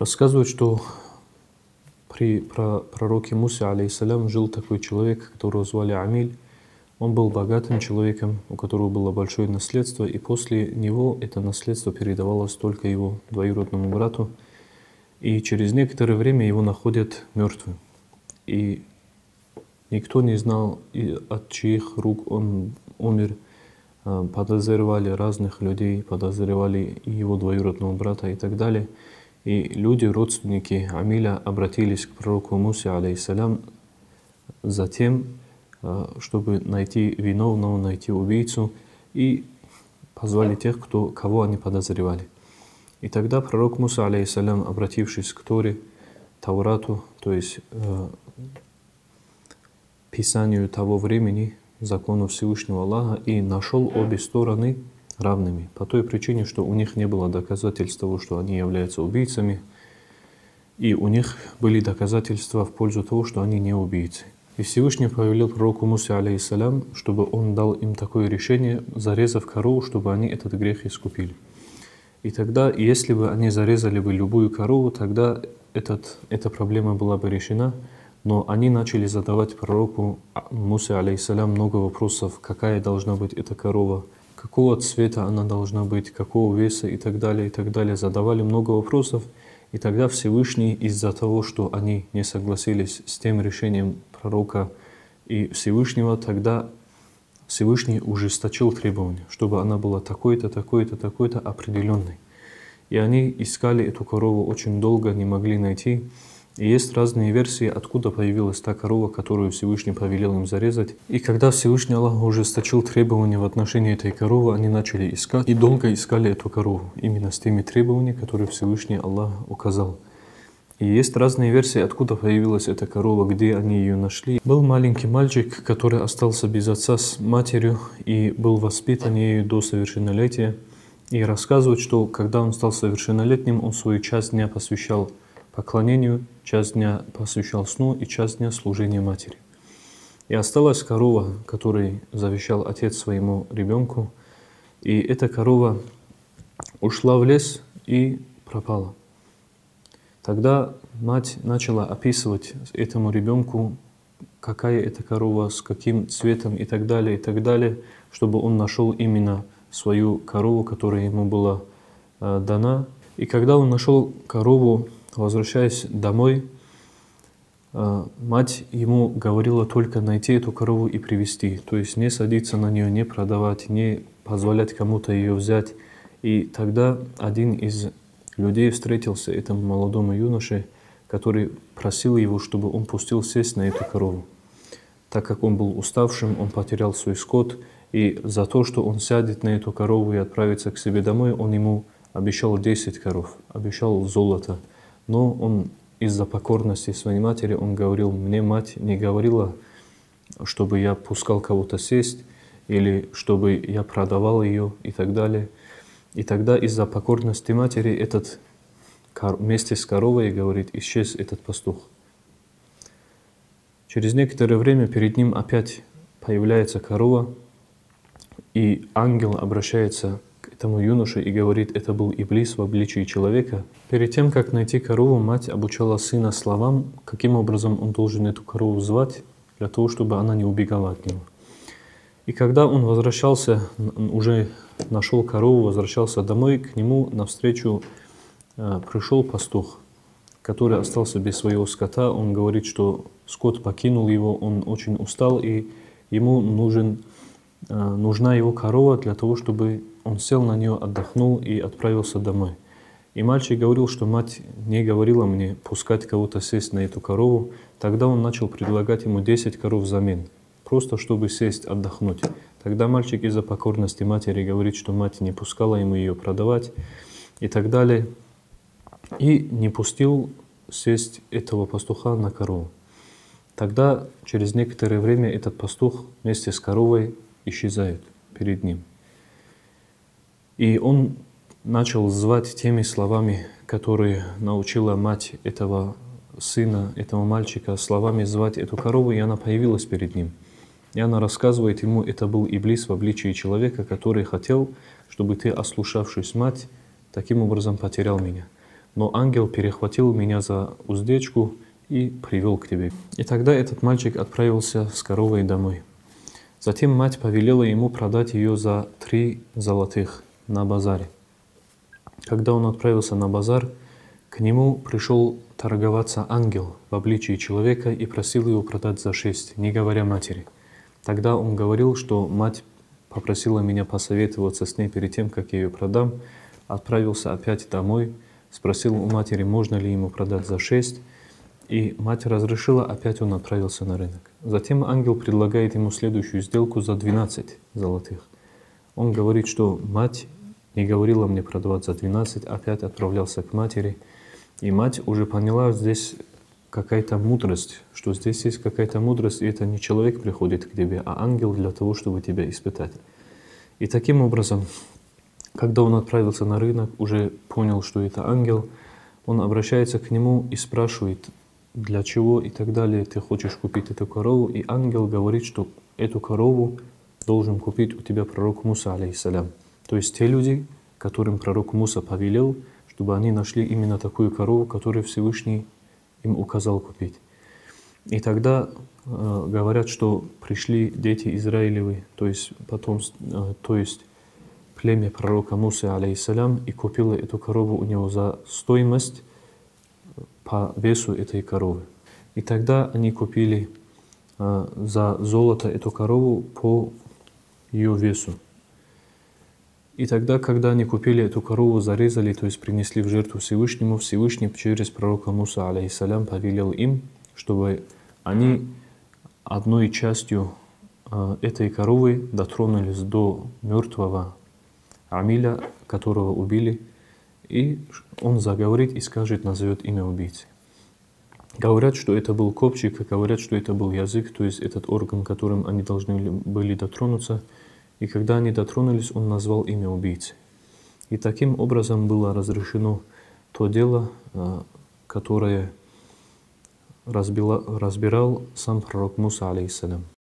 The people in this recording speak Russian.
Рассказывают, что при пророке Мусе, алейхиссалям, жил такой человек, которого звали Амиль. Он был богатым человеком, у которого было большое наследство, и после него это наследство передавалось только его двоюродному брату. И через некоторое время его находят мертвым. И никто не знал, от чьих рук он умер. А, подозревали разных людей, подозревали его двоюродного брата и так далее. И люди, родственники Амиля, обратились к пророку Мусе, алейхиссалям, за тем, а, чтобы найти виновного, найти убийцу, и позвали тех, кто, кого они подозревали. И тогда пророк Муса, алейхиссалям, обратившись к Торе, Таурату, то есть э, Писанию того времени, закону Всевышнего Аллаха, и нашел обе стороны равными, по той причине, что у них не было доказательств того, что они являются убийцами, и у них были доказательства в пользу того, что они не убийцы. И Всевышний повелел пророку Мусе, алейхиссалям, чтобы он дал им такое решение, зарезав корову, чтобы они этот грех искупили. И тогда, если бы они зарезали бы любую корову, тогда этот, эта проблема была бы решена. Но они начали задавать пророку Мусе, алейхиссалям, много вопросов, какая должна быть эта корова, какого цвета она должна быть, какого веса и так далее, и так далее. Задавали много вопросов. И тогда Всевышний из-за того, что они не согласились с тем решением пророка и Всевышнего, тогда Всевышний ужесточил требования, чтобы она была такой-то, такой-то, такой-то определенной. И они искали эту корову очень долго, не могли найти. И есть разные версии, откуда появилась та корова, которую Всевышний повелел им зарезать. И когда Всевышний Аллах ужесточил требования в отношении этой коровы, они начали искать и долго искали эту корову, именно с теми требованиями, которые Всевышний Аллах указал. И есть разные версии, откуда появилась эта корова, где они ее нашли. Был маленький мальчик, который остался без отца с матерью и был воспитан ею до совершеннолетия. И рассказывают, что когда он стал совершеннолетним, он свою часть дня посвящал поклонению, часть дня посвящал сну и часть дня служению матери. И осталась корова, которой завещал отец своему ребенку. И эта корова ушла в лес и пропала. Тогда мать начала описывать этому ребенку, какая это корова, с каким цветом и так далее, и так далее, чтобы он нашел именно свою корову, которая ему была э, дана. И когда он нашел корову, возвращаясь домой, э, мать ему говорила только найти эту корову и привести, то есть не садиться на нее, не продавать, не позволять кому-то ее взять. И тогда один из людей встретился этому молодому юноше, который просил его, чтобы он пустил сесть на эту корову. Так как он был уставшим, он потерял свой скот, и за то, что он сядет на эту корову и отправится к себе домой, он ему обещал 10 коров, обещал золото. Но он из-за покорности своей матери, он говорил, мне мать не говорила, чтобы я пускал кого-то сесть, или чтобы я продавал ее и так далее – и тогда из-за покорности матери этот вместе с коровой, говорит, исчез этот пастух. Через некоторое время перед ним опять появляется корова, и ангел обращается этому юноше и говорит, это был Иблис в обличии человека. Перед тем, как найти корову, мать обучала сына словам, каким образом он должен эту корову звать, для того, чтобы она не убегала от него. И когда он возвращался, уже нашел корову, возвращался домой, к нему навстречу э, пришел пастух, который остался без своего скота. Он говорит, что скот покинул его, он очень устал, и ему нужен, э, нужна его корова для того, чтобы он сел на нее, отдохнул и отправился домой. И мальчик говорил, что мать не говорила мне пускать кого-то сесть на эту корову. Тогда он начал предлагать ему 10 коров взамен – просто чтобы сесть, отдохнуть. Тогда мальчик из-за покорности матери говорит, что мать не пускала ему ее продавать и так далее. И не пустил сесть этого пастуха на корову. Тогда через некоторое время этот пастух вместе с коровой исчезает перед ним. И он начал звать теми словами, которые научила мать этого сына, этого мальчика, словами звать эту корову, и она появилась перед ним – и она рассказывает ему, это был Иблис в обличии человека, который хотел, чтобы ты, ослушавшись мать, таким образом потерял меня. но ангел перехватил меня за уздечку и привел к тебе. И тогда этот мальчик отправился с коровой домой. Затем мать повелела ему продать ее за три золотых на базаре. Когда он отправился на базар, к нему пришел торговаться ангел в обличии человека и просил его продать за шесть, не говоря матери. Тогда он говорил, что мать попросила меня посоветоваться с ней перед тем, как я ее продам, отправился опять домой, спросил у матери, можно ли ему продать за шесть, и мать разрешила, опять он отправился на рынок. Затем ангел предлагает ему следующую сделку за 12 золотых. Он говорит, что мать не говорила мне продавать за 12, опять отправлялся к матери. И мать уже поняла здесь какая-то мудрость, что здесь есть какая-то мудрость, и это не человек приходит к тебе, а ангел для того, чтобы тебя испытать. И таким образом, когда он отправился на рынок, уже понял, что это ангел, он обращается к нему и спрашивает, для чего и так далее ты хочешь купить эту корову. И ангел говорит, что эту корову должен купить у тебя пророк Муса, алейхиссалям. То есть те люди, которым пророк Муса повелел, чтобы они нашли именно такую корову, которую Всевышний им указал купить. И тогда э, говорят, что пришли дети Израилевы, то есть потом, э, то есть племя пророка Мусы, алейхиссалям, и купило эту корову у него за стоимость по весу этой коровы. И тогда они купили э, за золото эту корову по ее весу. И тогда, когда они купили эту корову, зарезали, то есть принесли в жертву Всевышнему, Всевышний через пророка Муса, алейхиссалям, повелел им, чтобы они одной частью э, этой коровы дотронулись до мертвого Амиля, которого убили, и он заговорит и скажет, назовет имя убийцы. Говорят, что это был копчик, говорят, что это был язык, то есть этот орган, которым они должны были дотронуться. И когда они дотронулись, он назвал имя убийцы. И таким образом было разрешено то дело, а, которое разбирал сам пророк Муса, алейхиссалям.